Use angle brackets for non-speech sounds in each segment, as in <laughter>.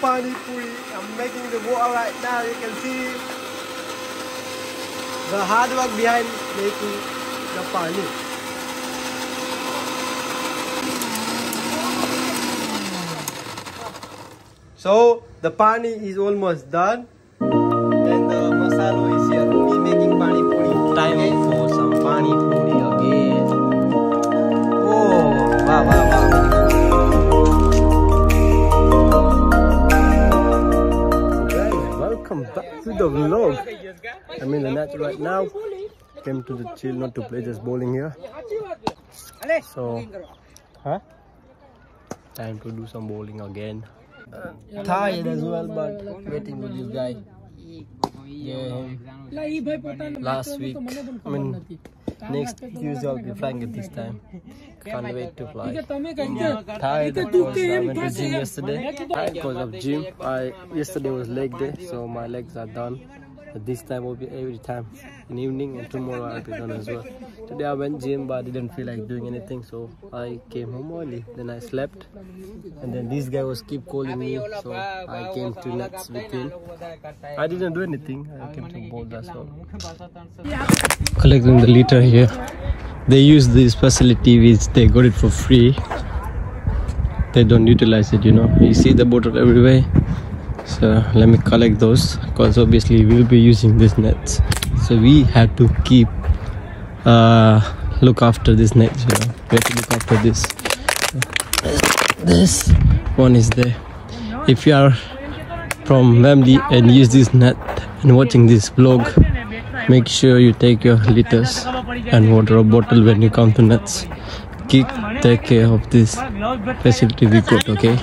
pani puri. I'm making the water right now. You can see the hard work behind making the pani. So the pani is almost done. To the vlog. I'm in the net right now. Came to the chill, not to play just bowling here. So, huh? Time to do some bowling again. tired as well, but waiting for this guy. Last week. I mean, next Tuesday I'll be flying it this time. Can't wait to fly. Tired because I went to gym yesterday. Tired because of gym. I yesterday was leg day, so my legs are done. This time will be every time in evening and tomorrow I'll be done as well. Today I went gym but I didn't feel like doing anything so I came home early. Then I slept and then this guy was keep calling me so I came to nuts with him. I didn't do anything. I came to board as well. Collecting the litter here. They use this facility which they got it for free. They don't utilize it, you know. You see the bottle everywhere so let me collect those because obviously we'll be using these nets. So we have to keep uh look after this net you know. We have to look after this. This one is there. If you are from Wembley and use this net and watching this vlog make sure you take your liters and water bottle when you come to nets. Keep take care of this facility we got okay?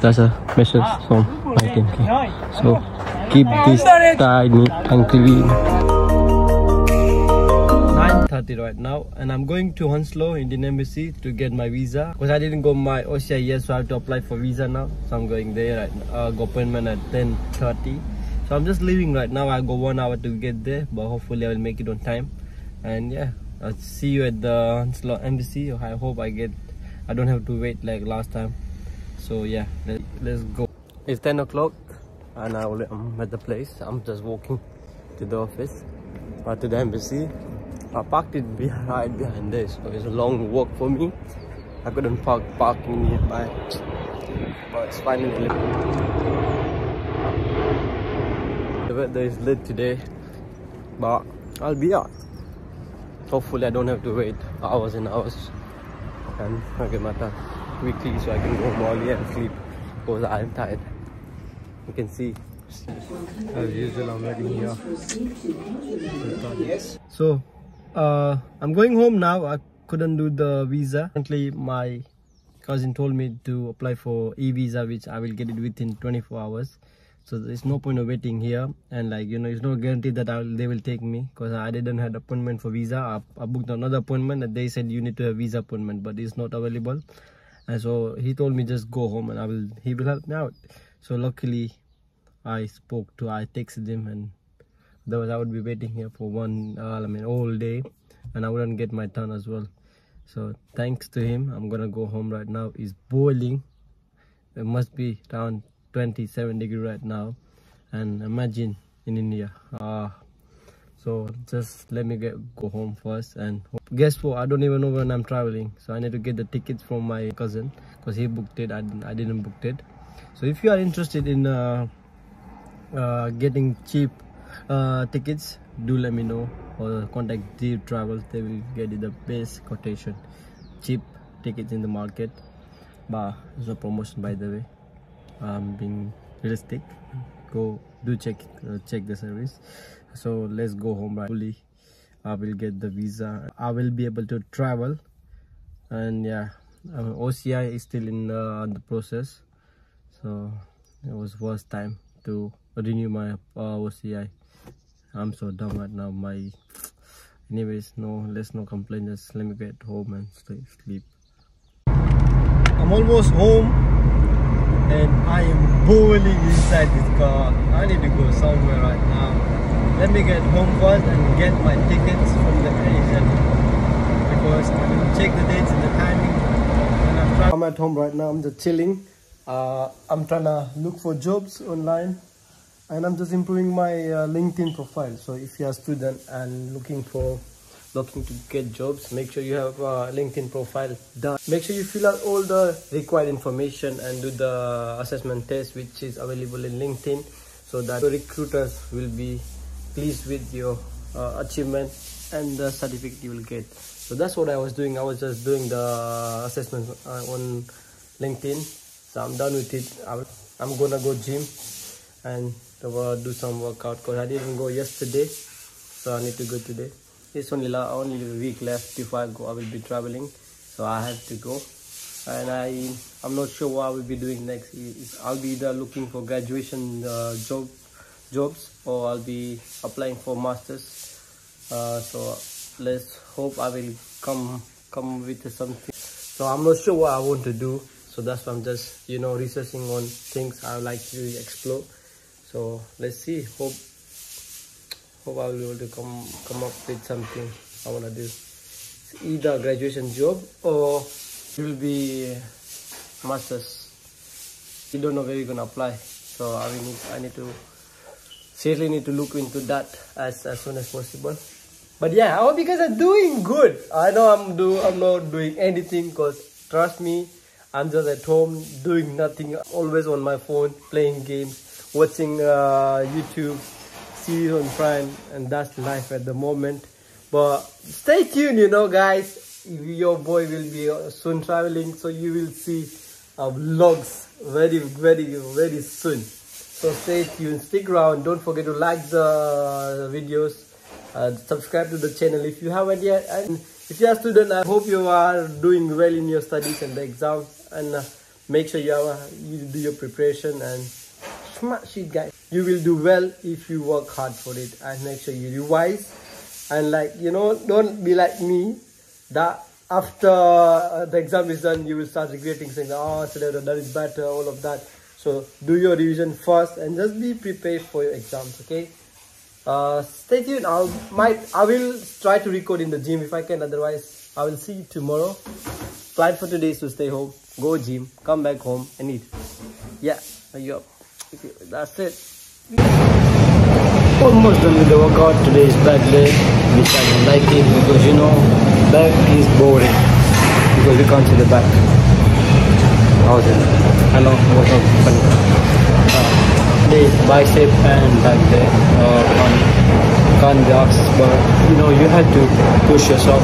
That's a message from team okay? so keep this tight and clean. 9.30 right now and I'm going to Hounslow Indian Embassy to get my visa. Because I didn't go my OCI yet so I have to apply for visa now. So I'm going there right now. go appointment at 10.30 so I'm just leaving right now. I go one hour to get there but hopefully I will make it on time. And yeah I'll see you at the Hounslow Embassy. I hope I get I don't have to wait like last time. So yeah let, let's go it's 10 o'clock and I I'm at the place. I'm just walking to the office or to the embassy. I parked it behind behind there so it's a long walk for me. I couldn't park parking nearby but it's finally the weather is lit today but I'll be out. Hopefully I don't have to wait hours and hours. And I'll get my time quickly so I can go home early and sleep because I'm tired you can see as usual I'm waiting here. Yes. so uh, I'm going home now. I couldn't do the visa. Currently my cousin told me to apply for e-visa which I will get it within 24 hours. So there's no point of waiting here. And like you know it's no guarantee that I'll, they will take me because I didn't have appointment for visa. I, I booked another appointment and they said you need to have visa appointment but it's not available. And so he told me just go home and I will he will help me out so luckily I spoke to I texted him and otherwise I would be waiting here for one uh, I mean all day and I wouldn't get my turn as well. So thanks to him I'm gonna go home right now. It's boiling. It must be around 27 degree right now. And imagine in India. Ah. So just let me get go home first and guess what? I don't even know when I'm traveling. So I need to get the tickets from my cousin because he booked it. I I didn't book it so if you are interested in uh, uh, getting cheap uh, tickets do let me know or contact Deep Travels. They will get you the best quotation. Cheap tickets in the market. But it's a promotion by the way. I'm being realistic. Go do check uh, check the service. So let's go home right? Fully I will get the visa. I will be able to travel. And yeah uh, OCI is still in uh, the process so it was first time to renew my uh, OCI I'm so dumb right now my anyways no let's no complain just let me get home and stay sleep. I'm almost home and I am boiling inside this car. I need to go somewhere right now. Let me get home first and get my tickets from the agent because I will check the dates and the timing. I'm, I'm at home right now I'm just chilling uh, I'm trying to look for jobs online and I'm just improving my uh, LinkedIn profile. So if you're a student and looking for looking to get jobs, make sure you have a LinkedIn profile done. Make sure you fill out all the required information and do the assessment test which is available in LinkedIn so that recruiters will be pleased with your uh, achievement and the certificate you will get. So that's what I was doing. I was just doing the assessment uh, on LinkedIn. So I'm done with it. I'm gonna go gym and do some workout because I didn't go yesterday so I need to go today. It's only only a week left before I go I will be traveling so I have to go. And I I'm not sure what I will be doing next. I'll be either looking for graduation uh, job jobs or I'll be applying for masters. Uh, so let's hope I will come come with something. So I'm not sure what I want to do so that's why I'm just you know researching on things I like to explore. So let's see. Hope hope I'll be able to come come up with something I want to do. It's either graduation job or it will be masters. You don't know where you're gonna apply. So I need I need to seriously need to look into that as as soon as possible. But yeah I hope you guys are doing good. I know I'm do I'm not doing anything because trust me I'm just at home doing nothing always on my phone playing games watching uh, YouTube series on Prime, and that's life at the moment. But stay tuned, you know, guys. Your boy will be soon traveling, so you will see uh, vlogs very, very, very soon. So stay tuned, stick around. Don't forget to like the videos, uh, subscribe to the channel if you haven't yet. And if you're a student, I hope you are doing well in your studies and the exams. And uh, make sure you, you do your preparation and smash it guys. You will do well if you work hard for it and make sure you revise. And like you know don't be like me that after uh, the exam is done you will start regretting saying oh so that is better all of that. So do your revision first and just be prepared for your exams okay? Uh, stay tuned. I'll might i will try to record in the gym if i can. Otherwise i will see you tomorrow. Plan for today is to stay home go gym come back home and eat. Yeah yup that's it. Almost done with the workout. Today is back day. Which I don't like it because you know back is boring. Because we can't see the back. How's it? Hello what's up? Uh, this bicep and back there. Uh, can't, can't be asked but you know you had to push yourself.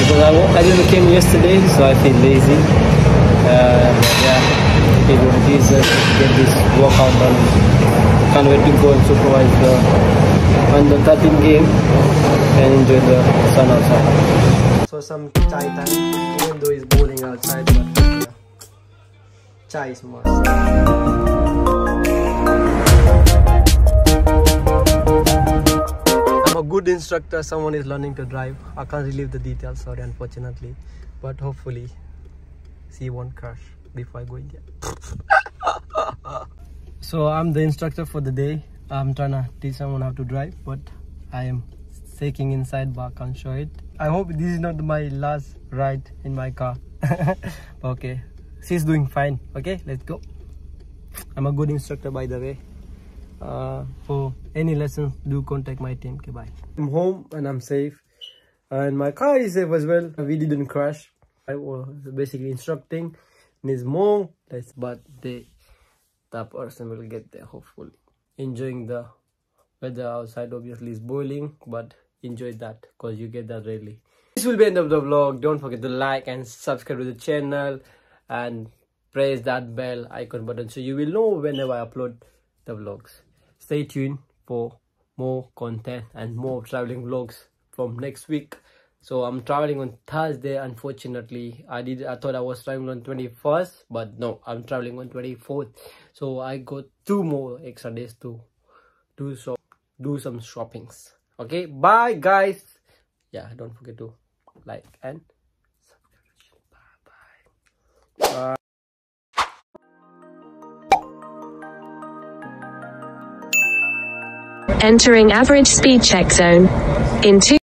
Because I, I didn't came yesterday so I feel lazy uh, yeah just get this workout done. Can't wait to go and supervise the under 13 game and enjoy the sun outside. So some chai time, even though it's bowling outside, but yeah, chai is must. I'm a good instructor, someone is learning to drive. I can't relieve the details, sorry, unfortunately. But hopefully, she won't crash before I go India. <laughs> so I'm the instructor for the day. I'm trying to teach someone how to drive, but I am taking inside but I can't show it. I hope this is not my last ride in my car. <laughs> okay, she's doing fine. Okay, let's go. I'm a good instructor by the way. Uh, for any lessons, do contact my team. Okay, bye. I'm home and I'm safe. And my car is safe as well. We didn't crash. I was basically instructing needs more but the that person will get there hopefully. Enjoying the weather outside obviously is boiling but enjoy that because you get that really. This will be end of the vlog. Don't forget to like and subscribe to the channel and press that bell icon button so you will know whenever i upload the vlogs. Stay tuned for more content and more traveling vlogs from next week so i'm traveling on thursday unfortunately. I did i thought i was traveling on 21st but no i'm traveling on 24th so i got two more extra days to do so do some shoppings. Okay bye guys. Yeah don't forget to like and subscribe. Bye bye, bye. Entering average speed check zone. In two